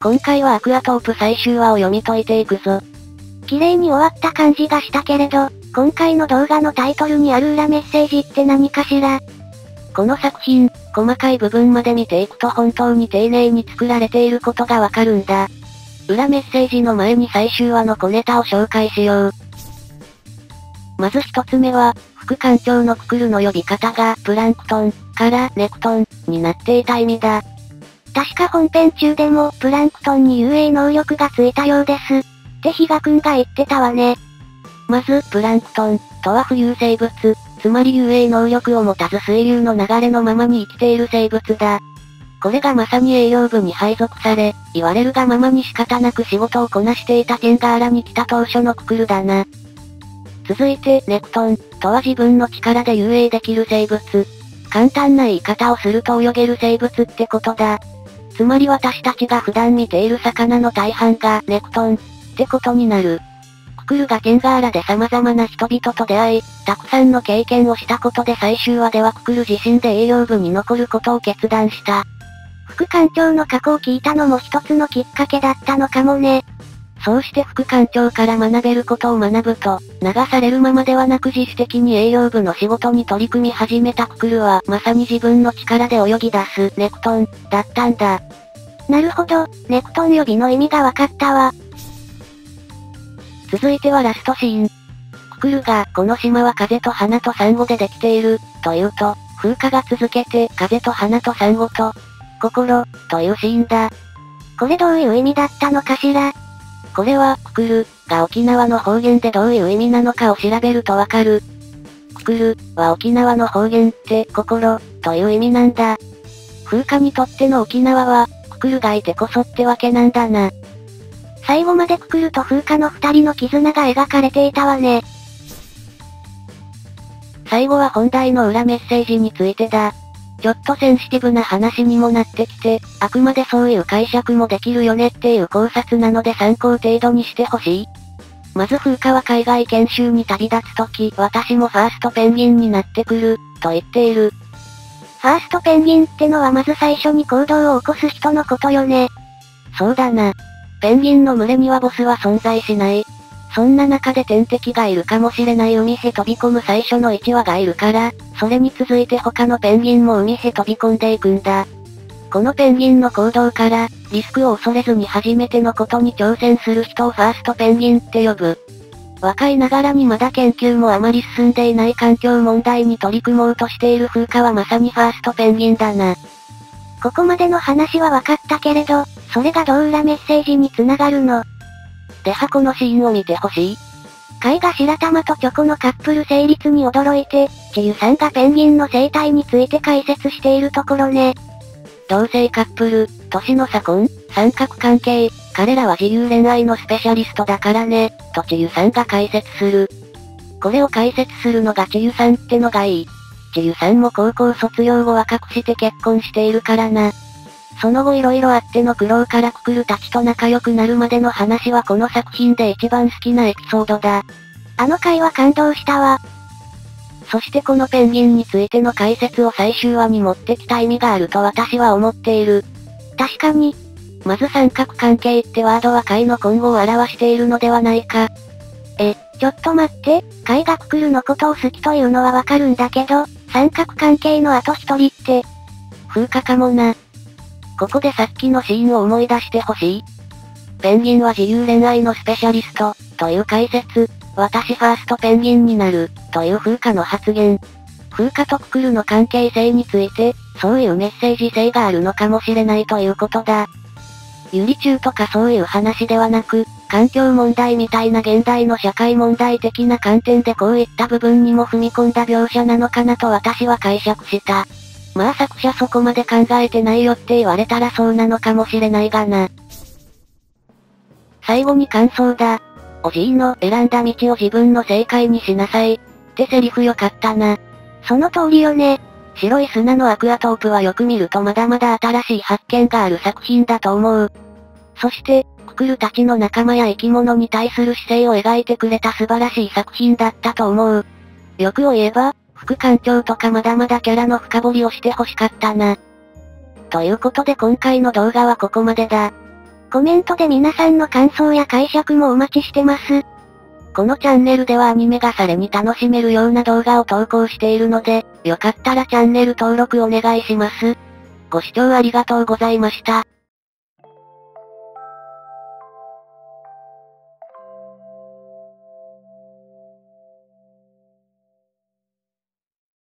今回はアクアトープ最終話を読み解いていくぞ。綺麗に終わった感じがしたけれど、今回の動画のタイトルにある裏メッセージって何かしら？この作品、細かい部分まで見ていくと本当に丁寧に作られていることがわかるんだ。裏メッセージの前に最終話の小ネタを紹介しよう。まず一つ目は、副艦長のククルの呼び方がプランクトンからネクトンになっていた意味だ。確か本編中でもプランクトンに遊泳能力がついたようです。って比嘉くんが言ってたわね。まず、プランクトンとは浮遊生物、つまり遊泳能力を持たず水流の流れのままに生きている生物だ。これがまさに栄養部に配属され、言われるがままに仕方なく仕事をこなしていたテンガーラに来た当初のククルだな。続いて、ネクトンとは自分の力で遊泳できる生物。簡単な言い方をすると泳げる生物ってことだ。つまり私たちが普段見ている魚の大半がネクトンってことになる。ククルがテンガーラで様々な人々と出会い、たくさんの経験をしたことで最終話ではククル自身で栄養部に残ることを決断した。副艦長の過去を聞いたのも一つのきっかけだったのかもね。そうして副艦長から学べることを学ぶと、流されるままではなく自主的に営業部の仕事に取り組み始めたククルは、まさに自分の力で泳ぎ出すネクトン、だったんだ。なるほど、ネクトン呼びの意味がわかったわ。続いてはラストシーン。ククルが、この島は風と花とサンゴでできている、と言うと、風化が続けて、風と花とサンゴと、心、というシーンだ。これどういう意味だったのかしら？これは、くくる、が沖縄の方言でどういう意味なのかを調べるとわかる。くくる、は沖縄の方言って、心、という意味なんだ。風花にとっての沖縄は、くくるがいてこそってわけなんだな。最後までくくると風花の二人の絆が描かれていたわね。最後は本題の裏メッセージについてだ。ちょっとセンシティブな話にもなってきて、あくまでそういう解釈もできるよねっていう考察なので参考程度にしてほしい。まず風花は海外研修に旅立つとき、私もファーストペンギンになってくる、と言っている。ファーストペンギンってのはまず最初に行動を起こす人のことよね。そうだな。ペンギンの群れにはボスは存在しない。そんな中で天敵がいるかもしれない海へ飛び込む最初の1羽がいるから、それに続いて他のペンギンも海へ飛び込んでいくんだ。このペンギンの行動から、リスクを恐れずに初めてのことに挑戦する人をファーストペンギンって呼ぶ。若いながらにまだ研究もあまり進んでいない環境問題に取り組もうとしている風花はまさにファーストペンギンだな。ここまでの話は分かったけれど、それがどう裏メッセージに繋がるの？ではこのシーンを見てほしい。貝が白玉とチョコのカップル成立に驚いて、ちゆさんがペンギンの生態について解説しているところね。同性カップル、年の差婚、三角関係、彼らは自由恋愛のスペシャリストだからね、とちゆさんが解説する。これを解説するのがちゆさんってのがいい。ちゆさんも高校卒業後若くして結婚しているからな。その後色々あっての苦労からククルたちと仲良くなるまでの話はこの作品で一番好きなエピソードだ。あの回は感動したわ。そしてこのペンギンについての解説を最終話に持ってきた意味があると私は思っている。確かに。まず三角関係ってワードは貝の今後を表しているのではないか。え、ちょっと待って、貝がククルのことを好きというのはわかるんだけど、三角関係の後一人って、風化かもな。ここでさっきのシーンを思い出してほしい。ペンギンは自由恋愛のスペシャリスト、という解説。私ファーストペンギンになる、という風化の発言。風化とククルの関係性について、そういうメッセージ性があるのかもしれないということだ。ユリ中とかそういう話ではなく、環境問題みたいな現代の社会問題的な観点でこういった部分にも踏み込んだ描写なのかなと私は解釈した。まあ作者そこまで考えてないよって言われたらそうなのかもしれないがな。最後に感想だ。おじいの選んだ道を自分の正解にしなさい。ってセリフよかったな。その通りよね。白い砂のアクアトープはよく見るとまだまだ新しい発見がある作品だと思う。そして、ククルたちの仲間や生き物に対する姿勢を描いてくれた素晴らしい作品だったと思う。欲を言えば、副艦長とかまだまだキャラの深掘りをして欲しかったな。ということで今回の動画はここまでだ。コメントで皆さんの感想や解釈もお待ちしてます。このチャンネルではアニメがされに楽しめるような動画を投稿しているので、よかったらチャンネル登録お願いします。ご視聴ありがとうございました。